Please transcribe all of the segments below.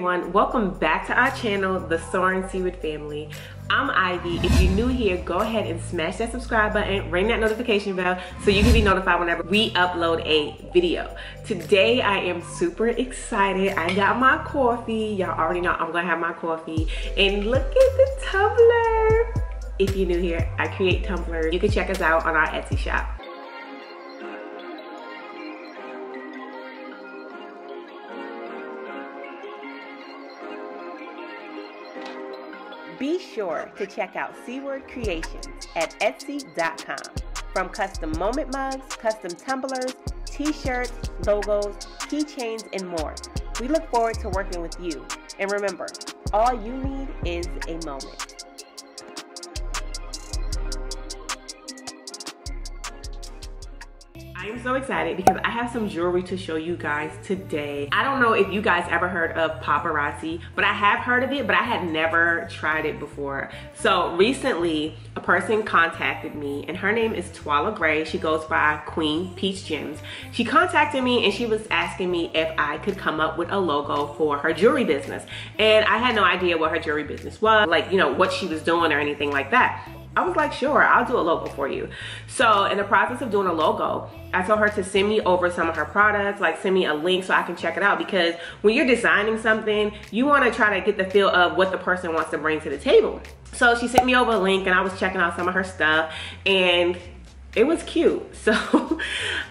everyone. Welcome back to our channel the soaring Seaward family. I'm ivy. If you're new here go ahead and smash that subscribe button ring that notification bell so you can be notified whenever we upload a video. Today i am super excited. I got my coffee. Y'all already know i'm gonna have my coffee. And look at the tumbler. If you're new here i create tumblers. You can check us out on our etsy shop Be sure to check out Seaward Creations at Etsy.com. From custom moment mugs, custom tumblers, t-shirts, logos, keychains, and more. We look forward to working with you. And remember, all you need is a moment. I am so excited because I have some jewelry to show you guys today. I don't know if you guys ever heard of paparazzi, but I have heard of it, but I had never tried it before. So recently, a person contacted me and her name is Twalla Gray. She goes by Queen Peach Gems. She contacted me and she was asking me if I could come up with a logo for her jewelry business. And I had no idea what her jewelry business was, like, you know, what she was doing or anything like that. I was like, sure, I'll do a logo for you. So in the process of doing a logo, I told her to send me over some of her products, like send me a link so I can check it out because when you're designing something, you wanna try to get the feel of what the person wants to bring to the table. So she sent me over a link and I was checking out some of her stuff and it was cute. So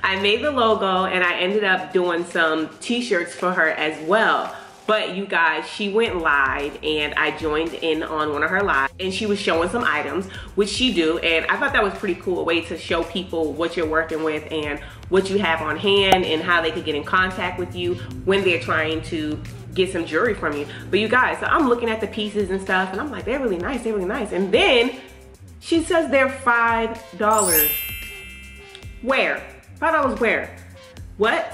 I made the logo and I ended up doing some t-shirts for her as well. But you guys, she went live and I joined in on one of her lives and she was showing some items, which she do. And I thought that was pretty cool, a way to show people what you're working with and what you have on hand and how they could get in contact with you when they're trying to get some jewelry from you. But you guys, so I'm looking at the pieces and stuff and I'm like, they're really nice, they're really nice. And then she says they're $5. Where? $5 where? What?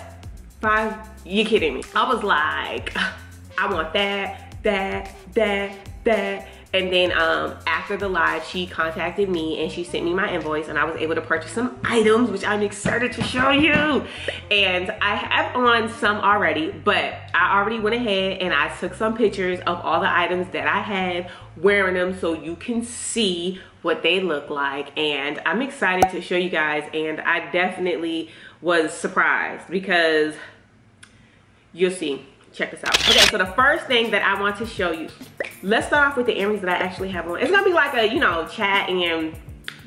Five? You kidding me? I was like, I want that, that, that, that. And then um, after the live, she contacted me and she sent me my invoice and I was able to purchase some items, which I'm excited to show you. And I have on some already, but I already went ahead and I took some pictures of all the items that I had wearing them so you can see what they look like. And I'm excited to show you guys. And I definitely was surprised because you'll see check this out. Okay, so the first thing that I want to show you, let's start off with the earrings that I actually have on. It's gonna be like a, you know, chat and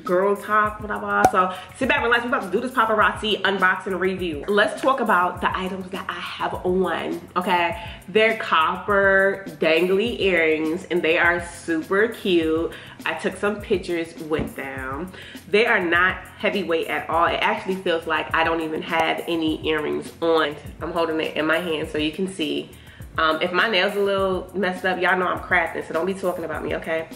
girl talk, blah, blah. So sit back, relax. We're about to do this paparazzi unboxing review. Let's talk about the items that I have on, okay? They're copper dangly earrings and they are super cute. I took some pictures with them. They are not heavyweight at all. It actually feels like I don't even have any earrings on. I'm holding it in my hand so you can see. Um, if my nails a little messed up, y'all know I'm crafting, so don't be talking about me, okay?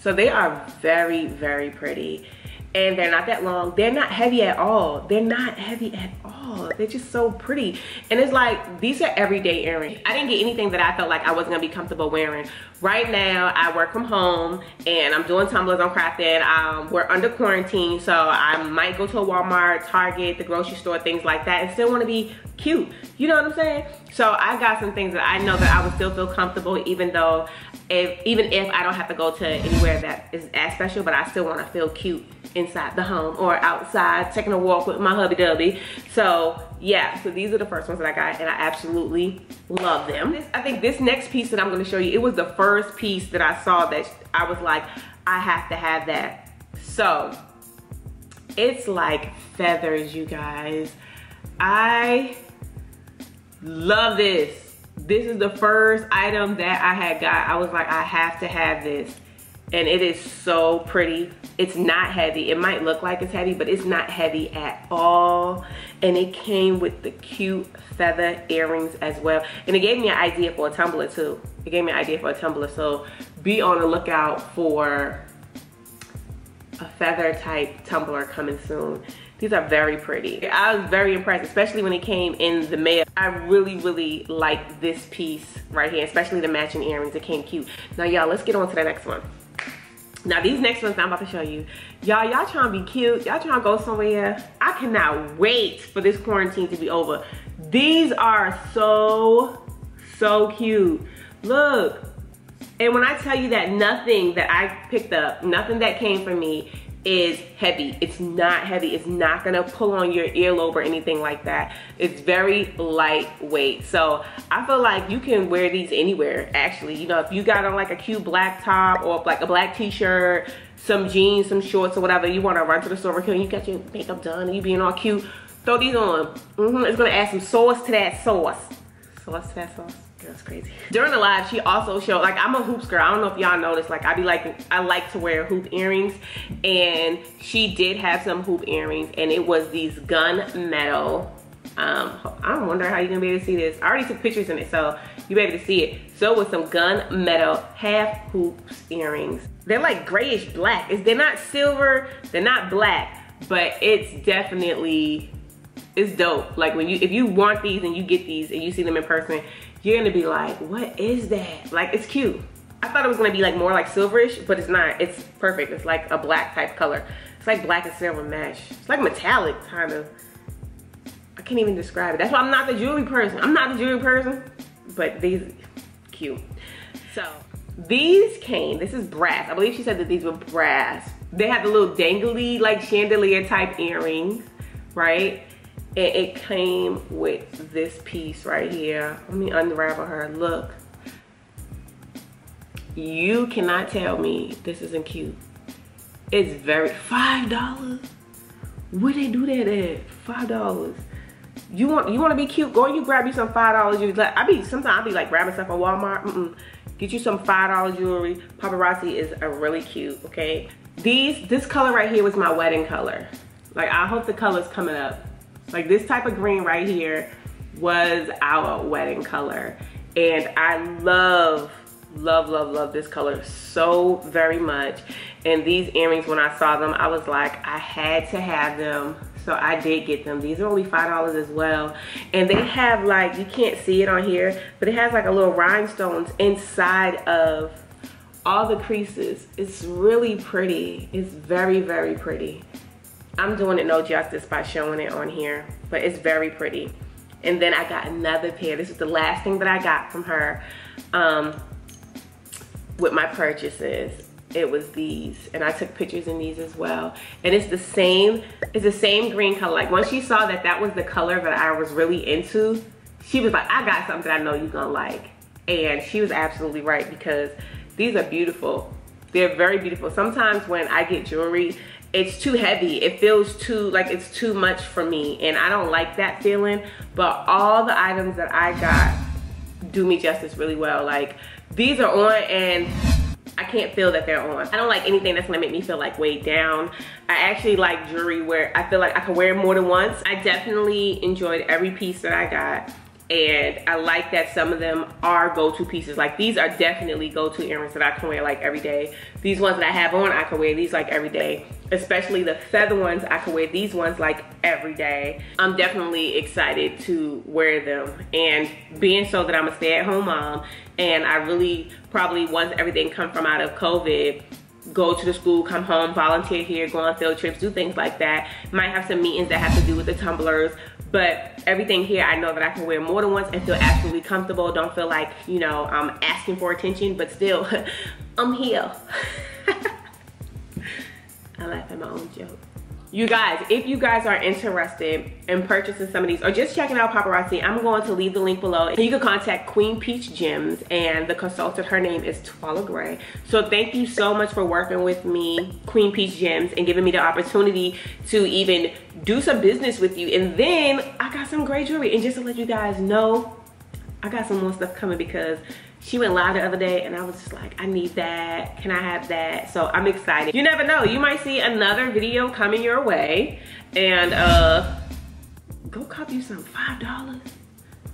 So they are very, very pretty. And they're not that long. They're not heavy at all. They're not heavy at all. They're just so pretty. And it's like, these are everyday earrings. I didn't get anything that I felt like I wasn't gonna be comfortable wearing. Right now, I work from home and I'm doing tumblers on crafting. Um, we're under quarantine, so I might go to a Walmart, Target, the grocery store, things like that, and still wanna be cute. You know what I'm saying? So I got some things that I know that I would still feel comfortable even though, if, even if I don't have to go to anywhere that is as special, but I still wanna feel cute inside the home or outside taking a walk with my hubby dubby. So yeah, so these are the first ones that I got and I absolutely love them. This, I think this next piece that I'm gonna show you, it was the first piece that I saw that I was like, I have to have that. So it's like feathers, you guys. I love this. This is the first item that I had got. I was like, I have to have this and it is so pretty. It's not heavy. It might look like it's heavy, but it's not heavy at all. And it came with the cute feather earrings as well. And it gave me an idea for a tumbler too. It gave me an idea for a tumbler. So be on the lookout for a feather type tumbler coming soon. These are very pretty. I was very impressed, especially when it came in the mail. I really, really like this piece right here, especially the matching earrings. It came cute. Now, y'all, let's get on to the next one. Now, these next ones I'm about to show you, y'all, y'all trying to be cute. Y'all trying to go somewhere. I cannot wait for this quarantine to be over. These are so, so cute. Look. And when I tell you that nothing that I picked up, nothing that came from me is heavy. It's not heavy. It's not gonna pull on your earlobe or anything like that. It's very lightweight. So I feel like you can wear these anywhere actually. You know, if you got on like a cute black top or like a black t-shirt, some jeans, some shorts or whatever, you wanna run to the store and you got your makeup done and you being all cute, throw these on. Mm -hmm. It's gonna add some sauce to that sauce. Sauce to that sauce. That's crazy. During the live, she also showed, like I'm a hoops girl. I don't know if y'all noticed, like I be like, I like to wear hoop earrings. And she did have some hoop earrings and it was these gun metal. Um, I wonder how you're gonna be able to see this. I already took pictures in it, so you be able to see it. So with some gun metal half hoops earrings. They're like grayish black. Is they're not silver, they're not black, but it's definitely, it's dope. Like when you, if you want these and you get these and you see them in person, you're gonna be like, what is that? Like, it's cute. I thought it was gonna be like more like silverish, but it's not. It's perfect. It's like a black type color. It's like black and silver mesh. It's like metallic, kind of. I can't even describe it. That's why I'm not the jewelry person. I'm not the jewelry person, but these, cute. So, these came, this is brass. I believe she said that these were brass. They have the little dangly, like chandelier type earrings, right? And it came with this piece right here. Let me unravel her. Look. You cannot tell me this isn't cute. It's very five dollars? Where they do that at? Five dollars. You want you want to be cute? Go and you grab you some five dollars you like i be sometimes i be like grabbing stuff at walmart. Mm -mm. get you some five dollar jewelry. Paparazzi is a really cute okay? These this color right here was my wedding color. Like i hope the color's coming up like this type of green right here was our wedding color. And I love, love, love, love this color so very much. And these earrings, when I saw them, I was like, I had to have them. So I did get them. These are only $5 as well. And they have like, you can't see it on here, but it has like a little rhinestones inside of all the creases. It's really pretty. It's very, very pretty. I'm doing it no justice by showing it on here, but it's very pretty. And then I got another pair. This is the last thing that I got from her um, with my purchases. It was these, and I took pictures in these as well. And it's the same, it's the same green color. Like once she saw that that was the color that I was really into, she was like, I got something that I know you're gonna like. And she was absolutely right because these are beautiful. They're very beautiful. Sometimes when I get jewelry it's too heavy. It feels too, like it's too much for me. And I don't like that feeling. But all the items that I got do me justice really well. Like these are on and I can't feel that they're on. I don't like anything that's gonna make me feel like weighed down. I actually like jewelry where I feel like I can wear more than once. I definitely enjoyed every piece that I got and I like that some of them are go-to pieces. Like these are definitely go-to earrings that I can wear like every day. These ones that I have on, I can wear these like every day. Especially the feather ones, I can wear these ones like every day. I'm definitely excited to wear them. And being so that I'm a stay-at-home mom, and I really probably once everything come from out of COVID, go to the school, come home, volunteer here, go on field trips, do things like that. Might have some meetings that have to do with the tumblers, but everything here I know that I can wear more than once and feel absolutely comfortable. Don't feel like, you know, I'm asking for attention, but still, I'm here. I laugh at my own joke. You guys, if you guys are interested in purchasing some of these or just checking out paparazzi, I'm going to leave the link below. You can contact Queen Peach Gems and the consultant, her name is Twalla Gray. So thank you so much for working with me, Queen Peach Gems, and giving me the opportunity to even do some business with you. And then I got some great jewelry. And just to let you guys know, I got some more stuff coming because she went live the other day and I was just like, I need that. Can I have that? So I'm excited. You never know. You might see another video coming your way and uh, go cop you some $5.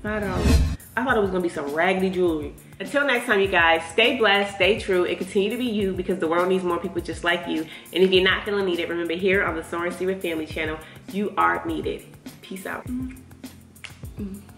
$5. I thought it was gonna be some raggedy jewelry. Until next time, you guys, stay blessed, stay true, and continue to be you because the world needs more people just like you. And if you're not feeling needed, remember here on the Soaring Seaward Family channel, you are needed. Peace out. Mm -hmm.